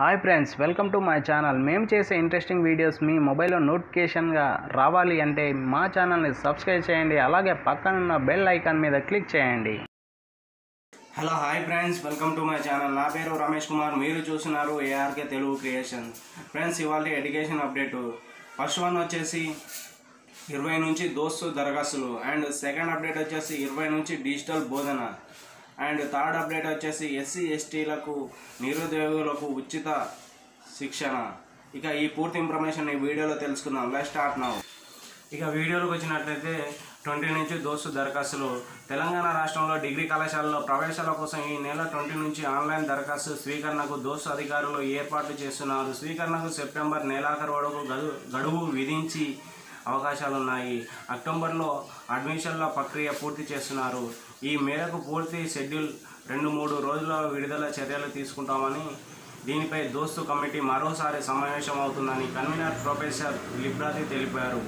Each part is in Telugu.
Hi friends welcome to my channel. మేము చేసే ఇంట్రెస్టింగ్ వీడియోస్ మీ మొబైల్లో నోటిఫికేషన్గా రావాలి అంటే మా ఛానల్ని సబ్స్క్రైబ్ చేయండి. అలాగే పక్కనున్న బెల్ ఐకాన్ మీద క్లిక్ చేయండి. Hello hi friends welcome to my channel. నా పేరు రమేష్ కుమార్. మీరు చూస్తున్నారు ఏఆర్కే తెలుగు క్రియేషన్ ఫ్రెండ్స్ ఇవాళ ఎడ్యుకేషన్ అప్డేట్ ఫస్ట్ వన్ వచ్చేసి ఇరవై నుంచి దోస్తు దరఖాస్తులు. అండ్ సెకండ్ అప్డేట్ వచ్చేసి ఇరవై నుంచి డిజిటల్ బోధన. అండ్ థర్డ్ అప్డేట్ వచ్చేసి ఎస్సీ ఎస్టీలకు నిరుద్యోగులకు ఉచిత శిక్షణ. ఇక ఈ పూర్తి ఇన్ఫర్మేషన్ ఈ వీడియోలో తెలుసుకుందాం. లెట్ స్టార్ట్ నౌ ఇక వీడియోలోకి వచ్చినట్లయితే ట్వంటీ నుంచి దోస్తు దరఖాస్తులు. తెలంగాణ రాష్ట్రంలో డిగ్రీ కళాశాలలో ప్రవేశాల కోసం ఈ నెల ట్వంటీ నుంచి ఆన్లైన్ దరఖాస్తు స్వీకరణకు దోస్తు అధికారులు ఏర్పాట్లు చేస్తున్నారు. స్వీకరణకు సెప్టెంబర్ నెలాఖరు వరకు గడువు గడువు విధించి అవకాశాలున్నాయి. అక్టోబర్లో అడ్మిషన్ల ప్రక్రియ పూర్తి చేస్తున్నారు. ఈ మేరకు పూర్తి షెడ్యూల్ రెండు మూడు రోజుల విడుదల చర్యలు తీసుకుంటామని దీనిపై దోస్తు కమిటీ మరోసారి సమావేశం అవుతుందని కన్వీనర్ ప్రొఫెసర్ లిబ్రాతి తెలిపారు.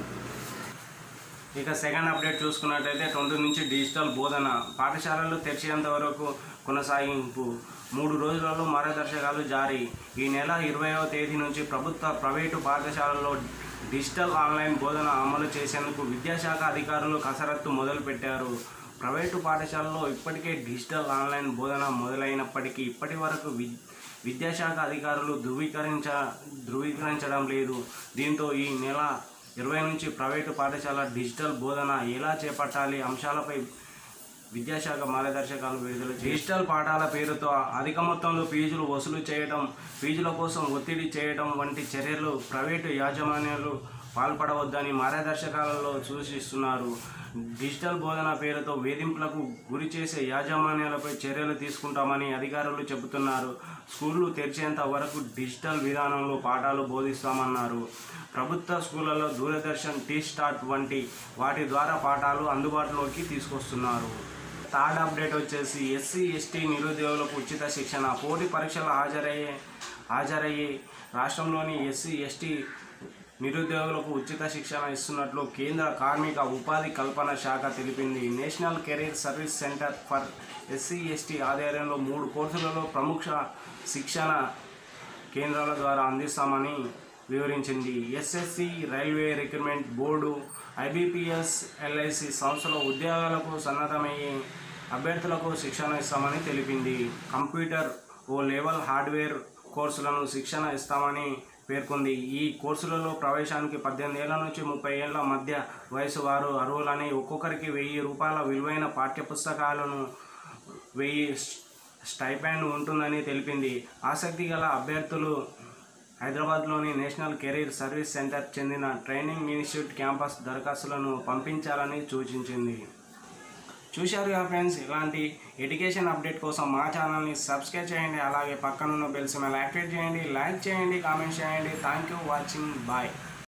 ఇక సెకండ్ అప్డేట్ చూసుకున్నట్లయితే ట్వంటీ నుంచి డిజిటల్ బోధన పాఠశాలలు తెరిచేంత వరకు కొనసాగింపు మూడు రోజులలో మార్గదర్శకాలు జారీ. ఈ నెల ఇరవైవ తేదీ నుంచి ప్రభుత్వ ప్రైవేటు పాఠశాలల్లో డిజిటల్ ఆన్లైన్ బోధన అమలు చేసేందుకు విద్యాశాఖ అధికారులు కసరత్తు మొదలుపెట్టారు. ప్రైవేటు పాఠశాలలో ఇప్పటికే డిజిటల్ ఆన్లైన్ బోధన మొదలైనప్పటికీ ఇప్పటి వరకు వి విద్యాశాఖ అధికారులు ధృవీకరించ ధృవీకరించడం లేదు. దీంతో ఈ నెల ఇరవై నుంచి ప్రైవేటు పాఠశాల డిజిటల్ బోధన ఎలా చేపట్టాలి అంశాలపై విద్యాశాఖ మార్గదర్శకాలు విడుదల డిజిటల్ పాఠాల పేరుతో అధిక మొత్తంలో ఫీజులు వసూలు చేయడం ఫీజుల కోసం ఒత్తిడి చేయడం వంటి చర్యలు ప్రైవేటు యాజమాన్యాలు పాల్పడవద్దని మార్గదర్శకాలలో సూచిస్తున్నారు. డిజిటల్ బోధన పేరుతో వేధింపులకు గురి చేసే యాజమాన్యాలపై చర్యలు తీసుకుంటామని అధికారులు చెబుతున్నారు. స్కూళ్ళు తెరిచేంత వరకు డిజిటల్ విధానంలో పాఠాలు బోధిస్తామన్నారు. ప్రభుత్వ స్కూళ్ళలో దూరదర్శన్ టీ స్టార్ట్ వంటి వాటి ద్వారా పాఠాలు అందుబాటులోకి తీసుకొస్తున్నారు. థర్డ్ అప్డేట్ వచ్చేసి ఎస్సీ ఎస్టీ నిరుద్యోగులకు ఉచిత శిక్షణ పోటీ పరీక్షలు హాజరయ్యే హాజరయ్యి రాష్ట్రంలోని ఎస్సీ ఎస్టీ నిరుద్యోగులకు ఉచిత శిక్షణ ఇస్తున్నట్లు కేంద్ర కార్మిక ఉపాధి కల్పన శాఖ తెలిపింది. National career service centre for SC ST ఆధ్వర్యంలో మూడు కోర్సులలో ప్రముఖ శిక్షణ కేంద్రాల ద్వారా అందిస్తామని వివరించింది. SSC railway recruitment board IBPS LIC సంస్థలో ఉద్యోగాలకు సన్నద్ధమయ్యే అభ్యర్థులకు శిక్షణ ఇస్తామని తెలిపింది. కంప్యూటర్ ఓ లెవెల్ హార్డ్వేర్ కోర్సులను శిక్షణ ఇస్తామని పేర్కొంది. ఈ కోర్సులలో ప్రవేశానికి పద్దెనిమిది ఏళ్ళ నుంచి ముప్పై ఏళ్ళ మధ్య వయసు వారు అర్హులని. ఒక్కొక్కరికి వెయ్యి రూపాయల విలువైన పాఠ్యపుస్తకాలను వెయ్యి స్టైపాండ్ ఉంటుందని తెలిపింది. ఆసక్తి గల అభ్యర్థులు హైదరాబాద్లోని నేషనల్ కెరీర్ సర్వీస్ సెంటర్ చెందిన ట్రైనింగ్ ఇన్స్టిట్యూట్ క్యాంపస్ దరఖాస్తులను పంపించాలని సూచించింది. చూశారు కదా ఫ్రెండ్స్ ఇలాంటి ఎడ్యుకేషన్ అప్డేట్ కోసం మా ఛానల్ని సబ్స్క్రైబ్ చేయండి అలాగే పక్కనున్న బెల్స్ మీద యాక్టివేట్ చేయండి లైక్ చేయండి కామెంట్ చేయండి. Thank you watching bye